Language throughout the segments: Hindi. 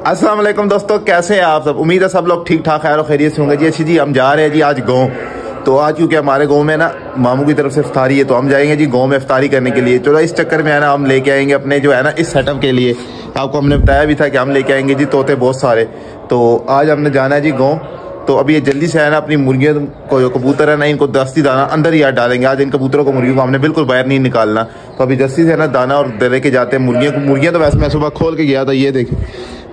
वालेकुम दोस्तों, कैसे हैं आप सब? उम्मीद है सब लोग ठीक ठाक खैर खैरियत से होंगे। जी, अच्छी जी, हम जा रहे हैं जी आज गाँव। तो आज क्योंकि हमारे गाँव में ना, मामू की तरफ़ से इफ्तारी है तो हम जाएँगे जी गाँव में इफ्तारी करने के लिए। चलो, इस चक्कर में है ना, हम लेके आएँगे अपने जो है ना, इस सेटअप के लिए। आपको हमने बताया भी था कि हम लेके आएँगे जी तोते बहुत सारे। तो आज हमने जाना है जी गाँव। तो अभी ये जल्दी से है ना, अपनी मुर्गियों को, जो कबूतर है ना, इनको दस्ती दाना अंदर ही याद डालेंगे। आज इन कबूतरों को, मुर्गियों को हमने बिल्कुल बाहर नहीं निकालना। तो अभी दस्ती से है ना, दाना और दे के जाते हैं मुर्गियों को। मुर्गियाँ तो वैसे मैं सुबह खोल के गया था, ये देखें।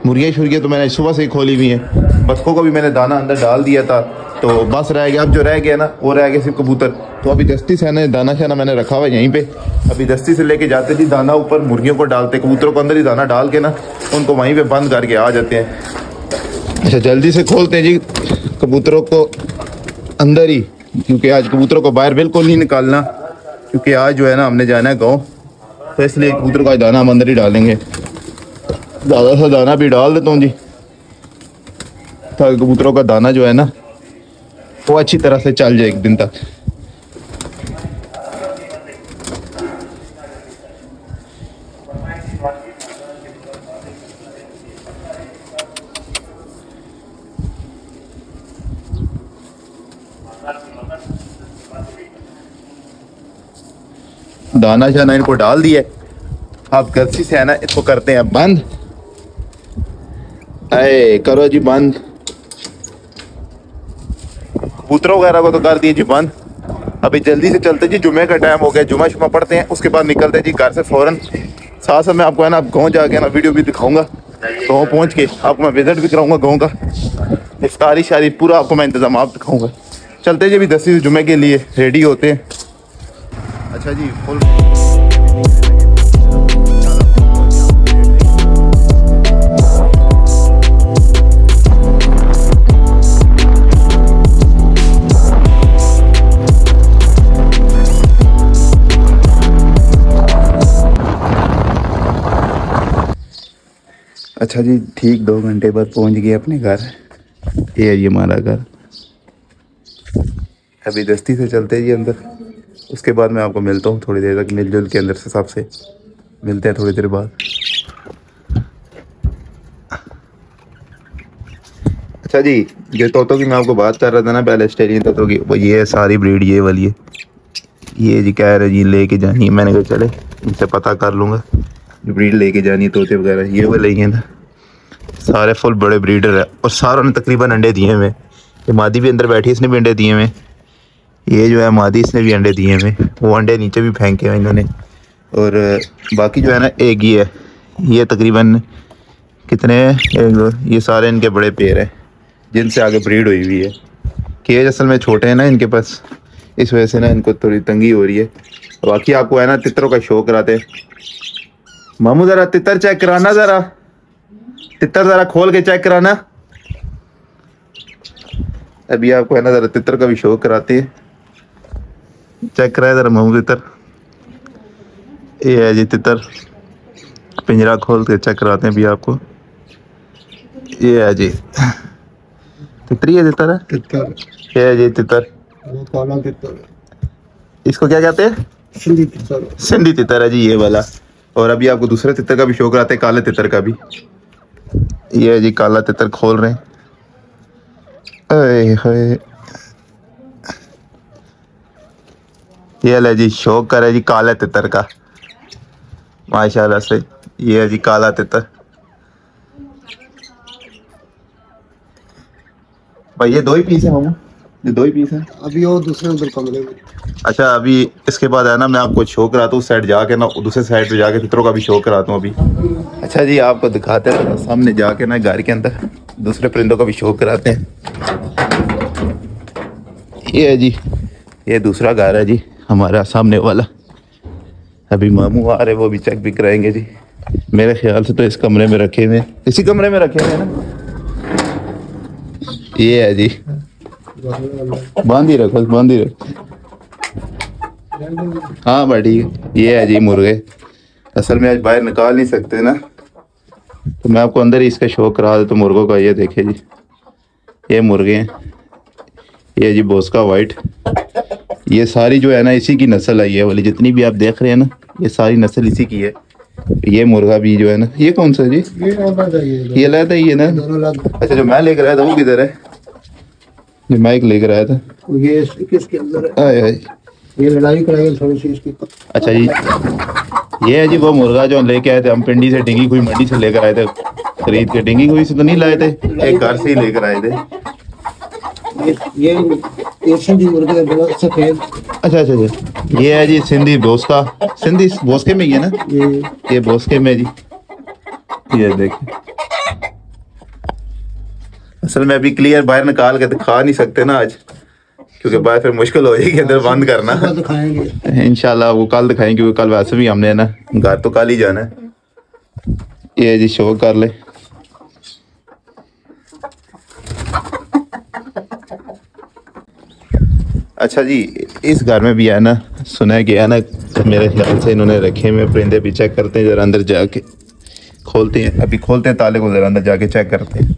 मुर्गियाँ शुर्गियाँ तो मैंने सुबह से ही खोली हुई हैं। बतखों को भी मैंने दाना अंदर डाल दिया था तो बस रह गया। अब जो रह गया ना, वो रह गया सिर्फ़ कबूतर। तो अभी दस्ती से ना दाना शाना मैंने रखा हुआ यहीं पे। अभी दस्ती से लेके जाते जी दाना ऊपर मुर्गियों को डालते। कबूतरों को अंदर ही दाना डाल के ना, उनको वहीं पे बंद करके आ जाते हैं। अच्छा जल्दी से खोलते हैं जी कबूतरों को अंदर ही, क्योंकि आज कबूतरों को बाहर बिल्कुल नहीं निकालना, क्योंकि आज जो है ना, हमने जाना है गाँव। तो इसलिए कबूतरों का दाना हम अंदर ही डालेंगे। ज़्यादा सा दाना भी डाल देता हूँ जी। ताकि कबूतरों का दाना जो है ना, वो अच्छी तरह से चल जाए एक दिन तक। दाना शाना इनको डाल दिया आप गलती से है ना, इसको करते हैं बंद। अरे, करो जी बंद। कबूतरों वगैरह को तो कर दिए जी बंद। अभी जल्दी से चलते जी जुमे का टाइम हो गया जुमा शुमा पढ़ते हैं, उसके बाद निकलते जी घर से फ़ौरन। साथ साथ मैं आपको है ना गाँव जाके ना वीडियो भी दिखाऊँगा। गाँव पहुँच के आपको मैं विज़िट भी कराऊँगा गाँव का। इफ्तारी शारी पूरा आपको मैं इंतज़ाम आप दिखाऊँगा। चलते जी अभी दसवीं जुमे के लिए रेडी होते हैं। अच्छा जी फुल अच्छा जी, ठीक, दो घंटे बाद पहुँच गए अपने घर। ये है जी हमारा घर। अभी दस्ती से चलते जी अंदर। उसके बाद मैं आपको मिलता हूँ थोड़ी देर तक, मिलजुल के अंदर से सबसे। मिलते हैं थोड़ी देर बाद। अच्छा जी, ये तोतों की मैं आपको बात कर रहा था ना पहले स्टेरियन तोतों की। वो ये है सारी ब्रीड, ये वाली है। ये जी कह रहे जी, लेके जानी है। मैंने कहा, चले, इनसे पता कर लूँगा। ब्रीड लेके जानी है, तोते वगैरह, ये वाले ही हैं ना। सारे फुल बड़े ब्रीडर है। और सारों ने तकरीबन अंडे दिए हुए। ये मादी भी अंदर बैठी इसने भी अंडे दिए हुए। ये जो है मादी, इसने भी अंडे दिए हुए। वो अंडे नीचे भी फेंके हुए इन्होंने। और, बाकी जो है ना, एक ही है। ये तकरीबन कितने ये सारे इनके बड़े पेड़ हैं, जिनसे आगे ब्रीड हुई हुई है। केज असल में छोटे हैं ना इनके पास। इस वजह से ना इनको थोड़ी तंगी हो रही है। बाकी आपको है ना, तितरों का शौक कराते मामू ज़रा, तितर चेक कराना ज़रा। तितर ज़रा खोल के चेक कराना। अभी आपको है ना ज़रा तितर का भी शौक कराते हैं। चेक कराए ज़रा मामू तितर। ये है जी तितर। पिंजरा खोल के चेक कराते हैं अभी आपको। ये है जी। तितरी है तितर? है तितर। ये है जी तितर। काला तितर। इसको क्या कहते हैं? सिंधी तितर। सिंधी तितर है जी ये वाला। और अभी आपको दूसरे तितर का भी शौक कराते है काले तितर का भी। ये जी काला तितर खोल रहे हैं। ये ले जी शौक करे जी काले तितर का। माशाल्लाह से ये है जी काला तितर। भाई, ये दो ही पीस है, मामू। दो ही पीस है? अभी वो दूसरे उधर कमरे में। अच्छा अभी इसके बाद है ना मैं आपको शो कराता हूँ उस साइड जाके ना दूसरे साइड पे जाके चित्रों का भी शो कराता हूँ अभी। अच्छा जी आपको दिखाते हैं सामने जाके ना घर के अंदर दूसरे परिंदों का भी शो कराते हैं। ये है जी ये दूसरा घर है जी हमारा सामने वाला। अभी मामू आ रहे वो भी चेक भी कराएँगे जी। मेरे ख्याल से तो इस कमरे में रखे हुए हैं। इसी कमरे में रखे हुए हैं ना? ये है जी बाँध ही रखो बाँध ही रखो। हाँ भाई ठीक ये है जी मुर्गे। असल में आज बाहर निकाल नहीं सकते ना। तो मैं आपको अंदर ही इसका शौक करा देता हूँ मुर्गों का। ये देखिए जी। ये मुर्गे हैं। ये जी बोस्का वाइट। ये सारी जो है ना इसी की नस्ल आई है ये वाली। जितनी भी आप देख रहे हैं ना ये सारी नस्ल इसी की है। ये मुर्गा भी जो है ना ये कौन सा जी? ये लाया था ये ना? अच्छा जो मैं लेकर आया था वो किधर है? जो माइक लेकर आया था ये किसके अंदर है? आए आए। ये लड़ाई कराई थोड़ी सी इसकी। अच्छा जी। ये है जी वो मुर्गा जो लेके आए थे हम पिंडी से डिंगी हुई मंडी से लेकर आए थे खरीद के। डिंगी हुई से तो नहीं लाए थे? एक घर से ही लेकर आए थे। ये ये ये सिंधी मुर्गे बड़ा सफ़ेद। अच्छा अच्छा अच्छा। ये है जी सिंधी बोस्का। सिंधी बोस्के में ही है ना? ये ये बोस्के में जी। ये देखिए असल में अभी क्लियर बाहर निकाल के तो खा नहीं सकते ना आज क्योंकि बाहर फिर मुश्किल हो जाएगी अंदर बंद करना। दिखाएँगे। वो कल दिखाएँगे क्योंकि कल वैसे भी हमने ना घर तो कल ही जाना है। ये जी शो कर ले। अच्छा जी इस घर में भी है ना सुना गया है ना मेरे ख्याल से इन्होंने रखे हुए परिंदे भी चेक करते हैं जरा अंदर जाके खोलते हैं अभी खोलते हैं ताले को जरा अंदर जाके चेक करते हैं।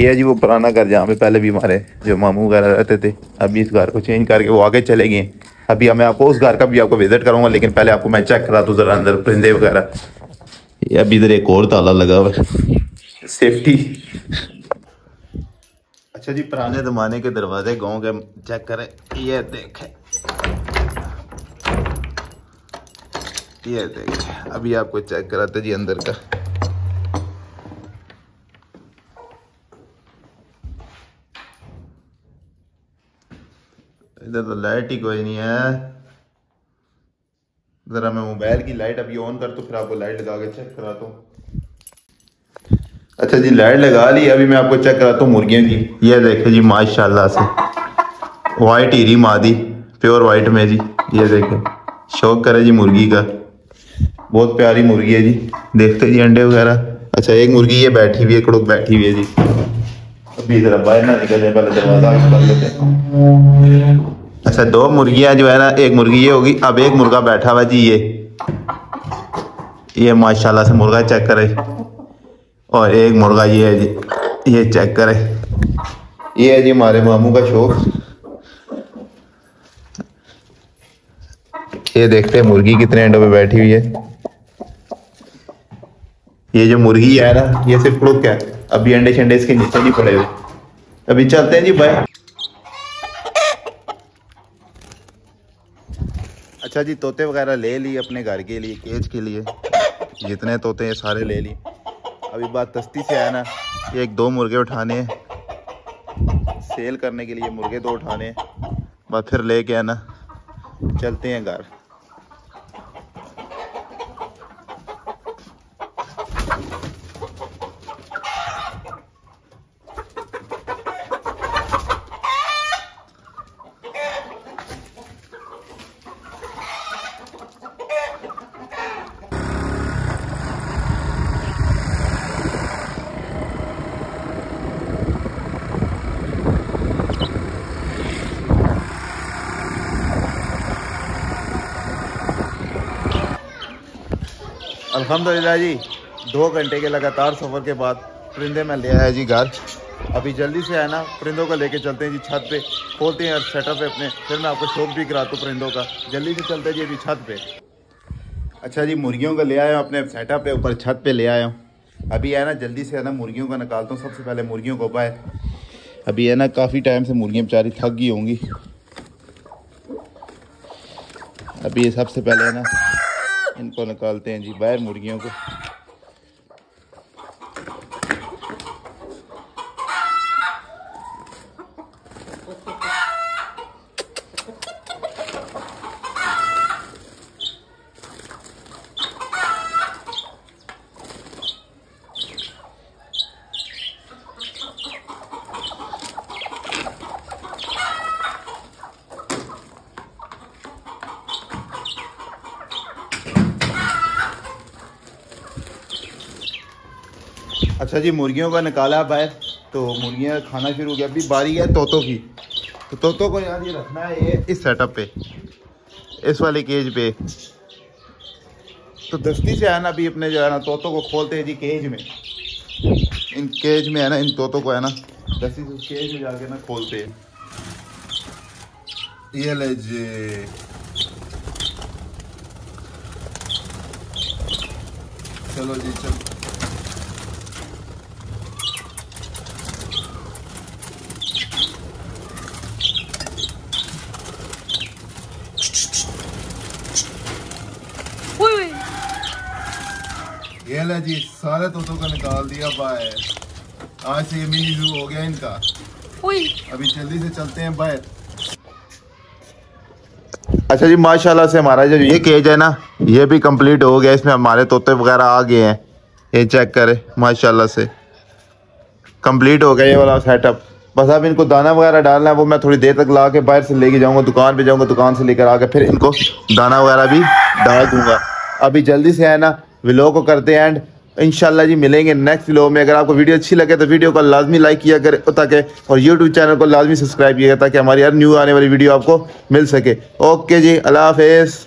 ये है जी वो पुराना घर जहाँ पे पहले भी हमारे जो मामू वगैरह रहते थे। अभी इस घर को चेंज करके वो आगे चले गए। अभी मैं आपको उस घर का भी आपको विज़िट करूँगा लेकिन पहले आपको मैं चेक करा दूँ जरा अंदर परिंदे वगैरह। ये अभी इधर एक और ताला लगा हुआ है। सेफ्टी अच्छा जी पुराने जमाने के दरवाजे गाँव के चेक करें। ये देखें। ये देखें। अभी आपको चेक कराते जी अंदर का। इधर तो लाइट ही कोई नहीं है। जरा मैं मोबाइल की लाइट अभी ऑन कर तो फिर आपको लाइट लगा के चेक कराता हूँ। अच्छा जी लाइट लगा ली, अभी मैं आपको चेक कराता हूँ मुर्गियाँ जी ये देखे जी, माशाल्लाह से। वाइट हीरी मादी प्योर वाइट में जी। ये देखे, शौक करे जी मुर्गी का। बहुत प्यारी मुर्गी है जी। देखते जी अंडे वगैरह। अच्छा एक मुर्गी ये बैठी हुई है कड़ुक बैठी हुई है जी। अभी जरा बाहर ना निकले पहले दरवाज़ा खोल लेते हैं। अच्छा दो मुर्गियाँ जो है ना, एक मुर्गी ये होगी, अब एक मुर्गा बैठा हुआ जी, ये। ये माशाल्लाह से मुर्गा चेक करे। और एक मुर्गा ये है जी, ये चेक करे। ये है जी हमारे मामू का शौक। ये देखते हैं मुर्गी कितने अंडों पे बैठी हुई है। ये जो मुर्गी है ना, ये सिर्फ़ कुड़ुक है। अभी अंडे शंडे इसके नीचे नहीं पड़े हुए। अभी चलते हैं जी बाय अच्छा जी, तोते वगैरह ले लिए अपने घर के लिए, केज के लिए। जितने तोते हैं, सारे ले लिए। अभी बात तस्ती से आया ना कि एक दो मुर्गे उठाने हैं। सेल करने के लिए मुर्गे दो उठाने हैं। बस फिर लेके आना। चलते हैं घर। अल्हम्दुलिल्लाह जी, दो घंटे के लगातार सफ़र के बाद परिंदे में ले आया जी घर अभी जल्दी से है ना, परिंदों को लेके चलते हैं जी छत पे। खोलते हैं और सेटअप पे अपने। फिर मैं आपको शौक भी कराता हूँ परिंदों का। जल्दी से चलते हैं जी अभी छत पे। अच्छा जी, मुर्गियों को ले आया हूँ अपने। सेटअप पे ऊपर छत पे ले आया हूँ। अभी है ना, जल्दी से है ना, मुर्गियों का निकालता हूँ सबसे पहले मुर्गियों को बाहर। अभी है ना, काफ़ी टाइम से मुर्गियाँ बेचारी थक गई होंगी। अभी सबसे पहले है ना इनको निकालते हैं जी बाहर मुर्गियों को। अच्छा जी, मुर्गियों का निकाला बाहर तो मुर्गियाँ खाना शुरू हो गया। अभी बारी है तोतों की। तो तोतों को याद ये रखना है ये, इस सेटअप पे, इस वाले केज पे। तो दस्ती से है ना अभी अपने जो है ना, तोतों को खोलते हैं जी केज में। इन केज में है ना, इन तोतों को है ना, दस्ती से केज में जाके ना खोलते हैं। ये ले जी। चलो जी, चलो। ये ले जी सारे तोतों का निकाल दिया बाय। आज से ये मिनी जू हो गया इनका। अभी जल्दी से चलते हैं बाहर अच्छा जी माशाल्लाह से हमारा जो ये केज है ना ये भी कंप्लीट हो गया। इसमें हमारे तोते वगैरह आ गए हैं। ये चेक करें माशाल्लाह से। कंप्लीट हो गया ये वाला सेटअप बस अब इनको दाना वगैरह डालना है वो मैं थोड़ी देर तक ला के बाहर से लेके जाऊँगा दुकान पे जाऊँगा दुकान से लेकर आके फिर इनको दाना वगैरह भी डाल दूँगा। अभी जल्दी से है ना व्लॉग को करते हैं एंड इनशाला जी मिलेंगे नेक्स्ट विलो में अगर आपको वीडियो अच्छी लगे तो वीडियो को लाजमी लाइक किया करें ताकि और यूट्यूब चैनल को लाजमी सब्सक्राइब किया ताकि हमारी हर न्यू आने वाली वीडियो आपको मिल सके ओके जी अल्लाह हाफिज़